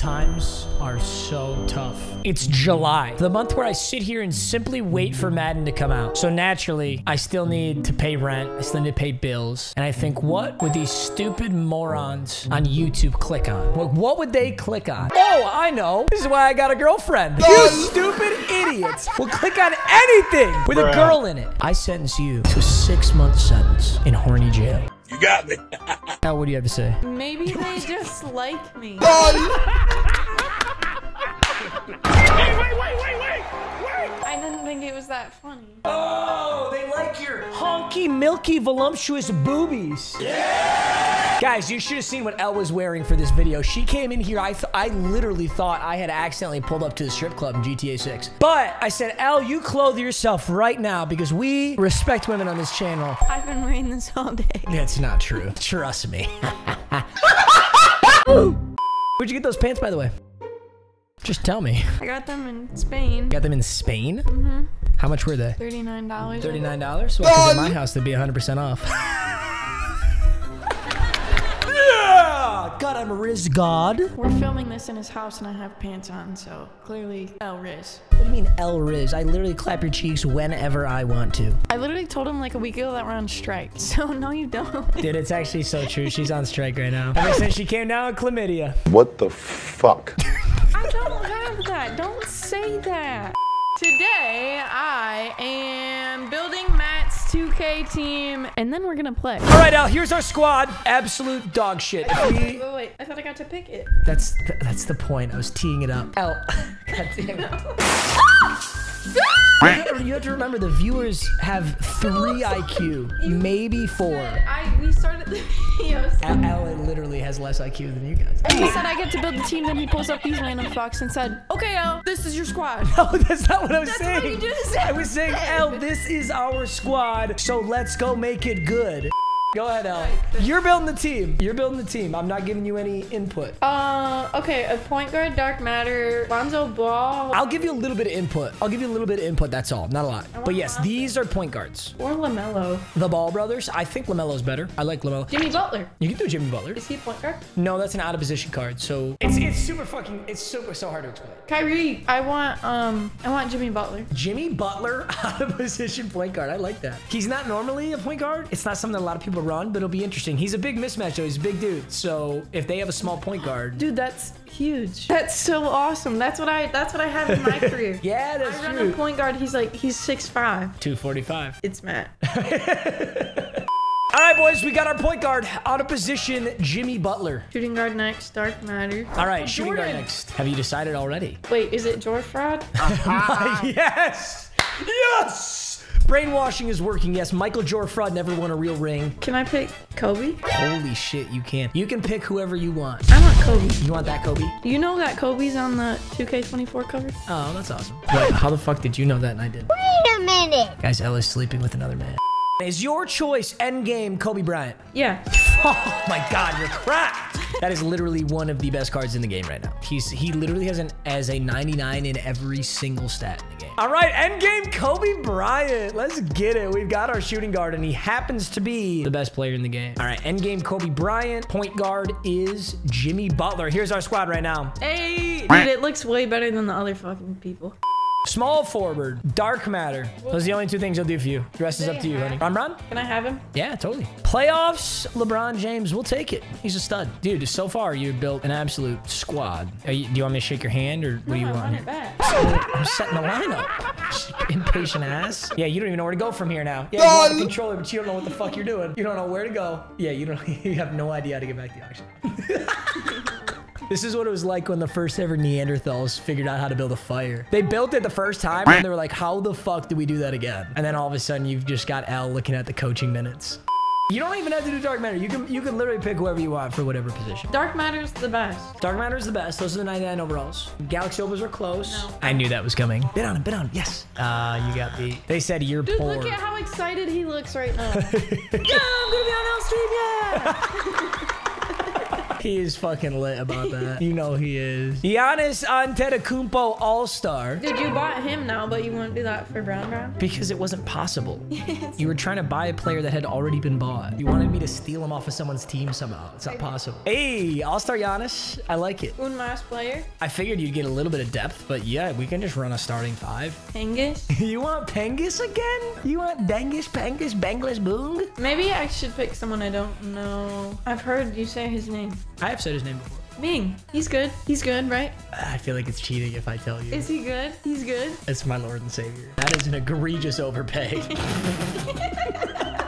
Times are so tough. It's July, the month where I sit here and simply wait for Madden to come out. So naturally, I still need to pay rent, I still need to pay bills. And I think, what would these stupid morons on YouTube click on? What, what would they click on? Oh, I know. This is why I got a girlfriend. You stupid idiots will click on anything with a girl in it. I sentence you to a six month sentence in horny jail. You got me. Now, what do you have to say? Maybe they just like me. Hey, wait, wait, wait, wait, wait. I didn't think it was that funny. Oh, they like your honky, milky, voluptuous boobies. Yeah! Guys, you should have seen what Elle was wearing for this video. She came in here, I, th I literally thought I had accidentally pulled up to the strip club in GTA 6. But I said, Elle, you clothe yourself right now because we respect women on this channel. I've been wearing this all day. That's not true. Trust me. Where'd you get those pants, by the way? Just tell me. I got them in Spain. Got them in Spain? Mm-hmm. How much were they? $39. $39? Well, 'cause at my house, they'd be 100% off. God, I'm Riz God. We're filming this in his house and I have pants on, so clearly El Riz. What do you mean El Riz? I literally clap your cheeks whenever I want to. I literally told him like a week ago that we're on strike. So no, you don't. Dude, it's actually so true. She's on strike right now. Ever since she came down with chlamydia. What the fuck? I don't have that. Don't say that. Today, I am building Matt's 2K team, and then we're gonna play. All right, Al, here's our squad. Absolute dog shit. If we- Wait, wait, wait. I thought I got to pick it. that's th- that's the point. I was teeing it up. Al, God damn it. You have to remember the viewers have three IQ, maybe four. I we started the videos. Al- Alan literally has less IQ than you guys. And He said I get to build the team, then he pulls up these random fucks and said, "Okay, El, this is your squad." No, that's not what I was That's saying. what you just said. I was saying, El, this is our squad, so let's go make it good. Go ahead, El. You're building the team. You're building the team. I'm not giving you any input. Uh, okay, a point guard, Dark Matter, Lonzo Ball, I'll give you a little bit of input. I'll give you a little bit of input, that's all. Not a lot. But yes, these are point guards. or Lamelo, The Ball brothers, I think LaMelo's better. I like LaMelo. Jimmy Butler. You can do Jimmy Butler. Is he a point guard? No, that's an out of position card. So it's it's super fucking it's super so hard to explain. Kyrie. I want um, I want Jimmy Butler. Jimmy Butler out of position point guard. I like that. He's not normally a point guard. It's not something that a lot of people run, but it'll be interesting. He's a big mismatch though. He's a big dude. So if they have a small point guard, Dude, that's huge. That's so awesome. That's what I. That's what I have in my career. yeah, that's I run true. a point guard. He's like he's six five. 245. It's Matt. All right, boys, we got our point guard out of position, Jimmy Butler. Shooting guard next, Dark Matter. All right, shooting guard next. Have you decided already? Wait, is it George Fraud? yes! Yes! Brainwashing is working. Yes, Michael Jorfrud never won a real ring. Can I pick Kobe? Holy shit, you can. You can pick whoever you want. I want Kobe. You want that, Kobe? You know that Kobe's on the 2K24 cover? Oh, that's awesome. Wait, how the fuck did you know that and I didn't? Wait a minute. Guys, Ella's sleeping with another man. Is your choice endgame Kobe Bryant? Yeah. Oh my god, you're crap! That is literally one of the best cards in the game right now. He's he literally has an as a 99 in every single stat in the game. All right, endgame Kobe Bryant. Let's get it. We've got our shooting guard, and he happens to be the best player in the game. All right, end game Kobe Bryant. Point guard is Jimmy Butler. Here's our squad right now. Hey, dude, it looks way better than the other fucking people. Small forward, dark matter. Those are the only two things he'll do for you. The rest is up to you, honey. Ron Ron? Can I have him? Yeah, totally. Playoffs, LeBron James, we'll take it. He's a stud. Dude, so far you've built an absolute squad. Are you, do you want me to shake your hand or what do you I want? want it back. I'm setting the lineup. Impatient ass. Yeah, you don't even know where to go from here now. Yeah, you want the controller, but you don't know what the fuck you're doing. You don't know where to go. Yeah, you don't. You have no idea how to get back to the auction. This is what it was like when the first ever Neanderthals figured out how to build a fire. They built it the first time and they were like, how the fuck do we do that again? And then all of a sudden you've just got Al looking at the coaching minutes. You don't even have to do dark matter. You can you can literally pick whoever you want for whatever position. Dark Matter's the best. Dark matter's the best. Those are the 99 overalls. Galaxy Opals are close. No. I knew that was coming. Bid on him. Bid on him. Yes. Uh, you got beat. They said you're Dude, poor. look at how excited he looks right now. yeah, I'm gonna be on L Street, yeah! He is fucking lit about that. You know he is. Giannis Antetokounmpo All-Star. Dude, you bought him now, but you won't do that for Bron Bron? Because it wasn't possible. You were trying to buy a player that had already been bought. You wanted me to steal him off of someone's team somehow. It's not possible. Hey, All-Star Giannis. I like it. Un last player? I figured you'd get a little bit of depth, but yeah, we can just run a starting five. Angus? You want Pengus again? You want Dengus, Pengus, Benglis, Boong? Maybe I should pick someone I don't know. I've heard you say his name. I have said his name before. Ming. He's good. He's good, right? I feel like it's cheating if I tell you. Is he good? He's good. It's my Lord and Savior. That is an egregious overpay.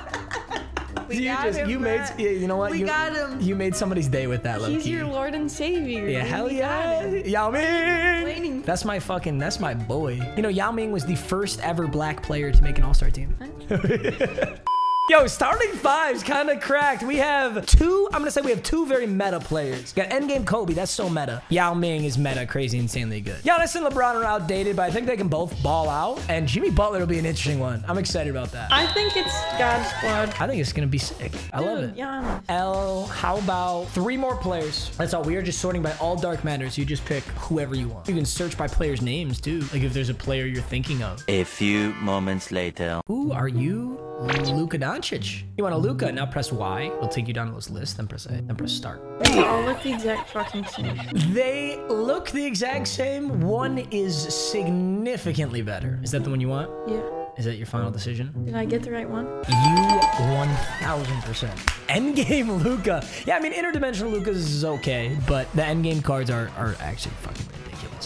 You just him, you made yeah, you know what We you got him. you made somebody's day with that He's your Lord and Savior. yeah, hell yeah. Yao Ming. Waiting. That's my fucking that's my boy. You know, Yao Ming was the first ever black player to make an All Star team. Yo, starting five's kind of cracked. We have two, I'm gonna say we have two very meta players. Got Endgame Kobe, that's so meta. Yao Ming is meta, crazy, insanely good. Giannis and LeBron are outdated, but I think they can both ball out. And Jimmy Butler will be an interesting one. I'm excited about that. I think it's God Squad. I think it's gonna be sick. I love it. Yeah. L, how about three more players? That's all. We are just sorting by all dark matters. You just pick whoever you want. You can search by players' names too. Like if there's a player you're thinking of. A few moments later. Who are you? Luka Doncic. You want a Luka? Now press Y. It'll take you down to this list. Then press A. Then press start. They all look the exact fucking same. They look the exact same. One is significantly better. Is that the one you want? Yeah. Is that your final decision? Did I get the right one? You 1000%. Endgame Luka. Yeah, I mean, interdimensional Luka is okay, but the endgame cards are, are actually fucking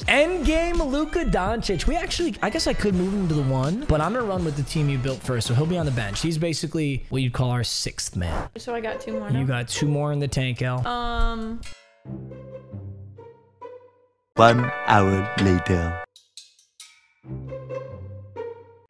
ridiculous. Endgame Luka Doncic. We actually, I guess I could move him to the one, but I'm going to run with the team you built first, so he'll be on the bench. He's basically what you'd call our sixth man. So I got two more now. You got two more in the tank, L. um, One hour later.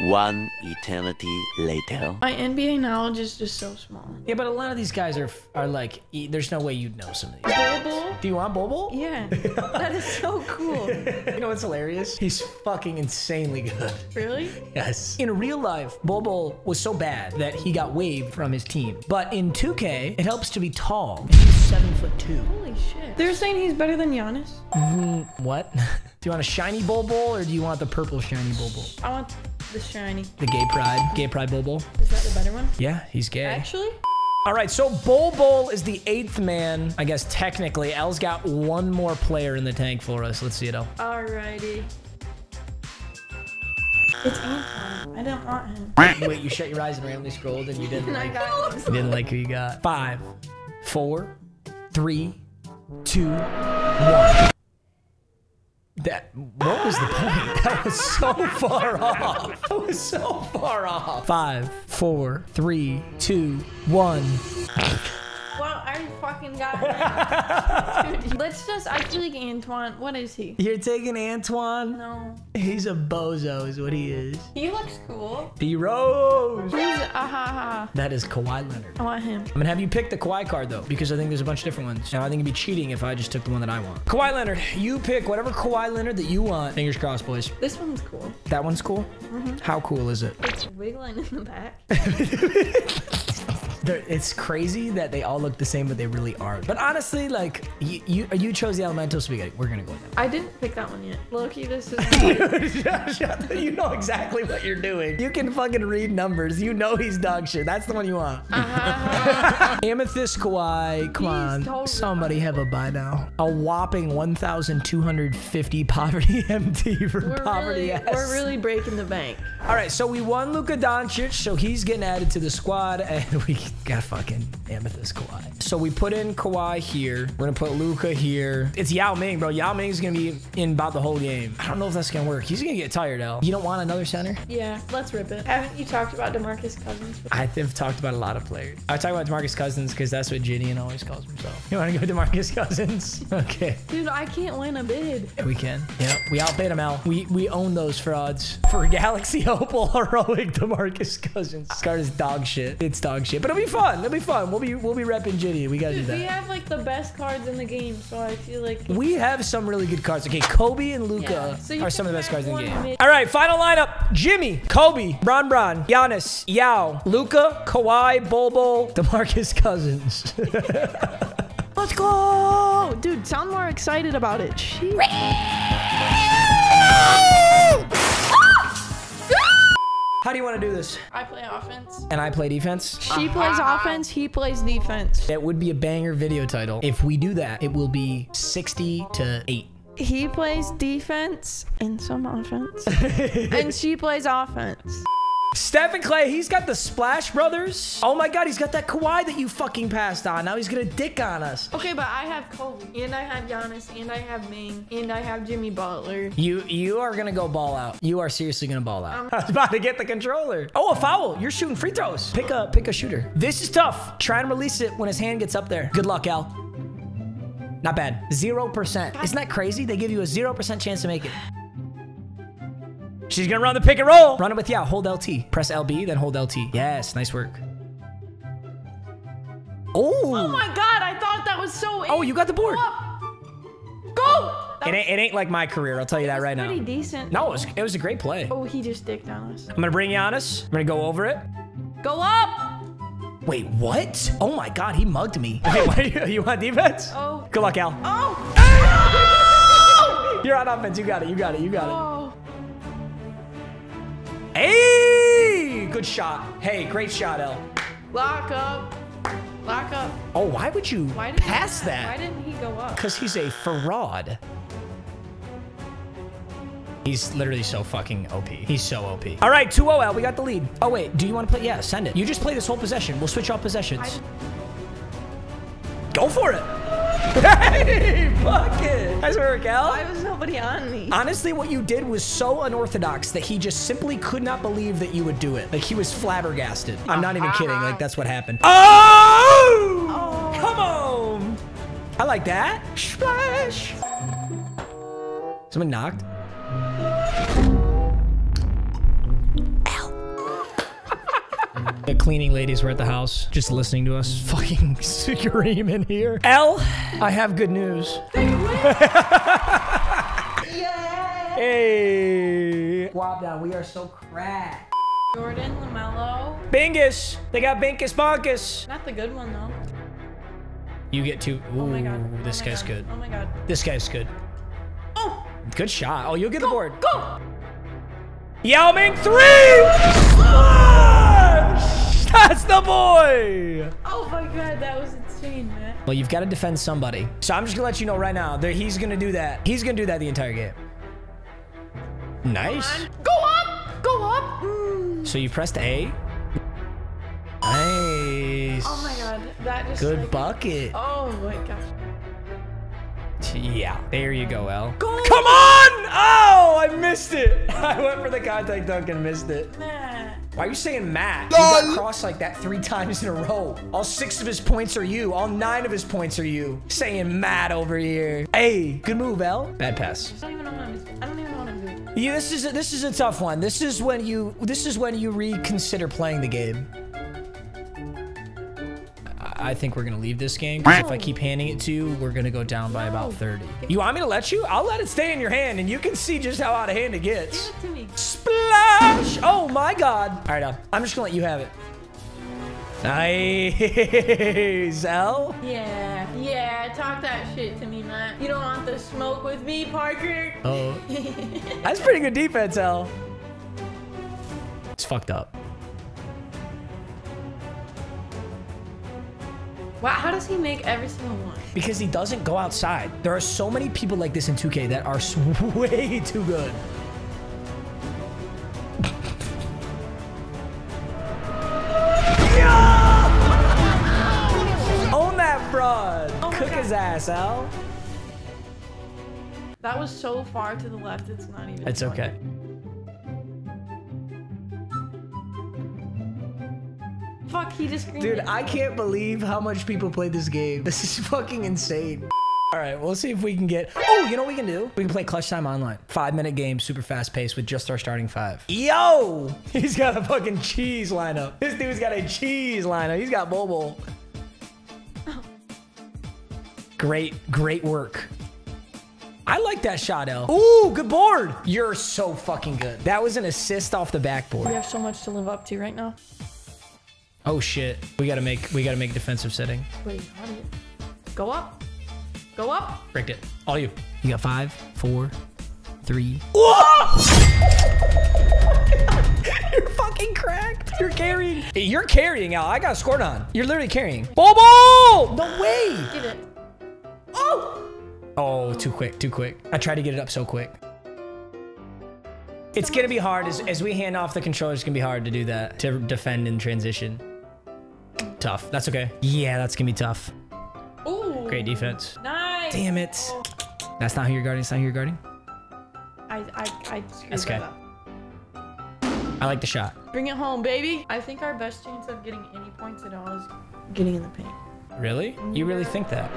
One eternity later. my NBA knowledge is just so small. Yeah, but a lot of these guys are are like, e- there's no way you'd know some of these. Bobo? Do you want Bobo? Yeah. that is so cool. You know what's hilarious? He's fucking insanely good. Really? Yes. In real life, Bobo was so bad that he got waived from his team. But in 2K, it helps to be tall. He's seven foot two. Holy shit. They're saying he's better than Giannis? Mm, what? do you want a shiny Bobo or do you want the purple shiny Bobo? I want the shiny. The gay pride, gay pride Bobo. Is that the better one? Yeah, he's gay. Actually? All right, so Bol Bol is the eighth man. I guess technically, El's got one more player in the tank for us. Let's see it, El. Alrighty. It's Anton. I don't want him. Wait, you shut your eyes and randomly scrolled and you didn't like, you didn't like who you got. Five, four, three, two, one. That what was the point? That was so far off. That was so far off. Five, four, three, two, one. Fucking got. Dude, let's just, I feel like Antoine, what is he? You're taking Antoine. No. He's a bozo, is what he is. He looks cool. D Rose. Who's, ahaha. That is Kawhi Leonard. I want him. I'm gonna have you pick the Kawhi card though, because I think there's a bunch of different ones. Now I think it'd be cheating if I just took the one that I want. Kawhi Leonard, you pick whatever Kawhi Leonard that you want. Fingers crossed, boys. This one's cool. That one's cool. Mhm. How cool is it? It's wiggling in the back. It's crazy that they all look the same, but they really aren't. But honestly, like you, you, you chose the elemental spaghetti. We're gonna go with I didn't pick that one yet. Loki, this is. that. Shut the- you know exactly what you're doing. You can fucking read numbers. You know he's dog shit. That's the one you want. Uh-huh. Amethyst Kawhi. Come He's on. totally Somebody have a buy now. A whopping 1,250 poverty MT for We're poverty really, we're really breaking the bank. All right, so we won Luka Doncic, so he's getting added to the squad, and we got fucking Amethyst Kawhi. So we put in Kawhi here. We're gonna put Luka here. It's Yao Ming, bro. Yao Ming's gonna be in about the whole game. I don't know if that's gonna work. He's gonna get tired, Al. You don't want another center? Yeah, let's rip it. Haven't you talked about Demarcus Cousins? I have talked about a lot of players. I talk about Demarcus Cousins because that's what Gideon always calls himself. You want to go Demarcus Cousins? Okay, Dude, I can't win a bid. we can. Yeah, we outbid him, Al. We we own those frauds for Galaxy Opal heroic Demarcus Cousins. This card is dog shit. It's dog shit, but it'll be fun. It'll be fun. We'll be we'll be repping Gideon. We gotta do that. we have like the best cards in the game, so I feel like. We have some really good cards. Okay, Kobe and Luka Yeah, so are some of the best cards in the game. mid- All right, final lineup: Jimmy, Kobe, Bron Bron, Giannis, Yao, Luka, Kawhi, Bol Bol, Demarcus Cousins. Let's go! Dude, sound more excited about it. She- How do you want to do this? I play offense. And I play defense? She uh-huh. plays offense, he plays defense. That would be a banger video title. If we do that, it will be 60 to 8. He plays defense and some offense. and she plays offense. Stephen Klay, he's got the Splash Brothers. Oh my god, he's got that Kawhi that you fucking passed on. Now he's gonna dick on us. Okay, but I have Kobe, and I have Giannis, and I have Ming, and I have Jimmy Butler. You you are gonna go ball out. You are seriously gonna ball out. Um, I was about to get the controller. Oh, a foul. You're shooting free throws. Pick a pick a shooter. This is tough. Try and release it when his hand gets up there. Good luck, Al. Not bad. Zero percent. Isn't that crazy? They give you a zero percent chance to make it. She's gonna run the pick and roll. Run it with yeah. Hold LT. Press LB, then hold LT. Yes, nice work. Oh Oh. my god, I thought that was so. Oh, you got the board. Go up. Go! It ain't, it ain't like my career. I'll tell you that right now. pretty decent. No, it was, it was a great play. Oh, he just dicked on us. I'm gonna bring Giannis. I'm gonna go over it. Go up! Wait, what? Oh my god, he mugged me. Wait, what are you, you want defense? Oh. Good luck, Al. Oh! You're on offense. You got it. You got it. You got Oh! Hey! Good shot. Hey, great shot, L. Lock up. Lock up. Oh, why would you Why did pass he, Why didn't he go up? Because he's a fraud. He's literally so fucking OP. He's so OP. All right, 2-0, L. We got the lead. Oh, wait. Do you want to play? Yeah, send it. You just play this whole possession. We'll switch off possessions. Go for it. Hey, fuck it. Nice work, Al. Why was nobody on me? Honestly, what you did was so unorthodox that he just simply could not believe that you would do it. Like he was flabbergasted. I'm not even kidding. Like that's what happened. Oh! oh! Come on! I like that. Splash! Someone knocked. The cleaning ladies were at the house, just listening to us fucking scream in here. L, I have good news. Yay! Hey! Swap down. We are so cracked. Jordan, LaMelo. Bingus! They got Binkus Bonkus! Not the good one, though. You get two. Ooh, Oh my god. Oh this my guy's god. good. Oh my god. This guy's good. Oh! Good shot. Oh, you'll get the board. Go! Yao Ming three! Smash! That's the boy! Oh my god, that was insane, man. Well, you've got to defend somebody. So I'm just gonna let you know right now that he's gonna do that. He's gonna do that the entire game. Nice. Go up! Go up! Mm. So you pressed A. Nice. Oh my god, that just. Good like- bucket. Oh my gosh. Yeah, there you go, L. Come on! Oh, I missed it. I went for the contact dunk and missed it. Nah. Why are you saying Matt? You got crossed like that three times in a row. All six of his points are you. All nine of his points are you. Saying Matt over here. Hey, good move, L. Bad pass. I don't even know what I'm. I don't even know what I'm doing. Yeah, this is a, this is a tough one. This is when you this is when you reconsider playing the game. I I think we're gonna leave this game 'cause if I keep handing it to you, we're gonna go down by about 30. You want me to let you? I'll let it stay in your hand, and you can see just how out of hand it gets. Give it to me. Splash! Oh my god! All right, Al, I'm just gonna let you have it. Nice, L. Yeah, yeah, talk that shit to me, Matt. You don't want the smoke with me, Parker? Oh, that's pretty good defense, L. It's fucked up. Wow, how does he make every single one? Because he doesn't go outside. There are so many people like this in 2K that are way too good. My Cook God. his ass, Al. That was so far to the left, it's not even. It's funny. okay. Fuck, he just screamed. Dude. I can't believe how much people play this game. This is fucking insane. All right, we'll see if we can get. Oh, you know what we can do? We can play Clutch Time Online. Five minute game, super fast pace with just our starting five. Yo! He's got a fucking cheese lineup. This dude's got a cheese lineup. He's got Bobo. Great, great work. I like that shot, L. Ooh, good board. You're so fucking good. That was an assist off the backboard. We have so much to live up to right now. Oh shit. We gotta make we gotta make defensive setting. Wait, how do you? Go up. Go up. Bricked it. All you. You got five, four, three. You're fucking cracked. You're carrying. You're carrying, Al. I got scored on. You're literally carrying. Bobo! No way. Get it. Oh! Oh, too quick, too quick. I tried to get it up so quick. It's gonna be hard as, as we hand off the controller. It's gonna be hard to do that to defend in transition. Tough. That's okay. Yeah, that's gonna be tough. Ooh. Great defense. Nice. Damn it. That's not who you're guarding. It's not who you're guarding. I, I, I screwed That's okay. I like the shot. Bring it home, baby. I think our best chance of getting any points at all is getting in the paint. Really? You really think that?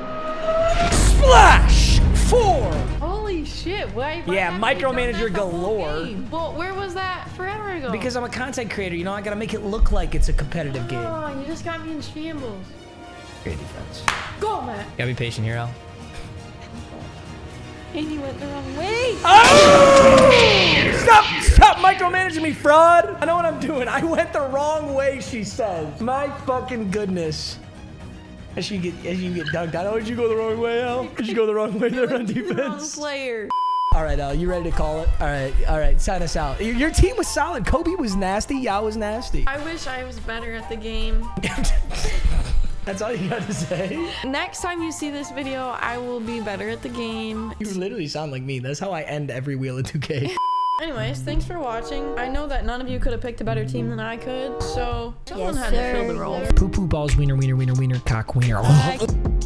Splash! Four! Holy shit! Why? why Yeah, haven't we done micromanager that the whole galore. game? But where was that forever ago? Because I'm a content creator, you know, I gotta make it look like it's a competitive game. Oh, you just got me in shambles. Great defense. Go, Matt. Gotta be patient here, Al. And you went the wrong way. Oh! Stop! Stop micromanaging me, fraud! I know what I'm doing. I went the wrong way, she says. My fucking goodness. As you get as you get dunked on. Oh, did you go the wrong way, Al? Did you go the wrong way there on Wrong defense? player. All right, Al, you ready to call it? All right, all right, sign us out. Your, your team was solid. Kobe was nasty. Yao was nasty. I wish I was better at the game. That's all you got to say? Next time you see this video, I will be better at the game. You literally sound like me. That's how I end every wheel of 2K. Anyways, thanks for watching. I know that none of you could have picked a better team than I could, so someone Yes, had to fill the role. Poo poo balls, wiener, wiener, wiener, wiener, cock, wiener. Bye.